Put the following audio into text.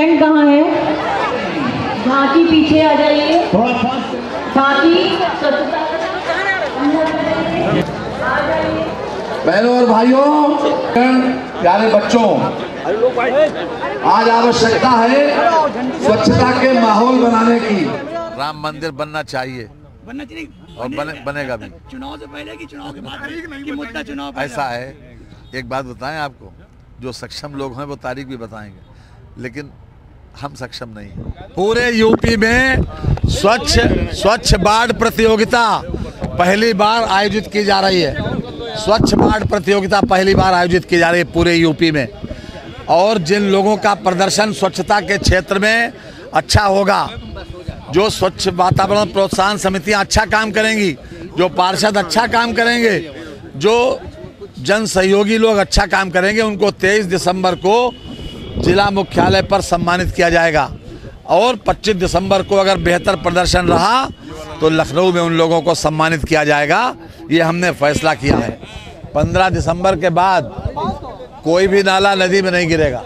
Stand कहाँ है? झांकी पीछे आ जाइए। झांकी बहनों और भाइयों प्यारे बच्चों आज आवश्यकता है स्वच्छता के माहौल बनाने की। राम मंदिर बनना चाहिए। बनना चाहिए और बने, बनेगा भी। चुनाव से पहले की चुनाव के बाद? कि मुद्दा चुनाव ऐसा है। एक बात बताएँ आपको जो सक्षम लोग हैं वो तारीख भी बताएँगे। लेकिन हम सक्षम नहीं पूरे यूपी में स्वच्छ स्वच्छ बाढ़ प्रतियोगिता पहली बार आयोजित की जा रही है। स्वच्छ बाढ़ प्रतियोगिता पहली बार आयोजित की जा रही है पूरे यूपी में। और जिन लोगों का प्रदर्शन स्वच्छता के क्षेत्र में अच्छा होगा, जो स्वच्छ वातावरण प्रोत्साहन समितियाँ अच्छा काम करेंगी, जो पार्षद अच्छा काम करेंगे, जो जन सहयोगी लोग अच्छा काम करेंगे, उनको 23 दिसंबर को जिला मुख्यालय पर सम्मानित किया जाएगा। और 25 दिसंबर को अगर बेहतर प्रदर्शन रहा तो लखनऊ में उन लोगों को सम्मानित किया जाएगा। ये हमने फैसला किया है। 15 दिसंबर के बाद कोई भी नाला नदी में नहीं गिरेगा।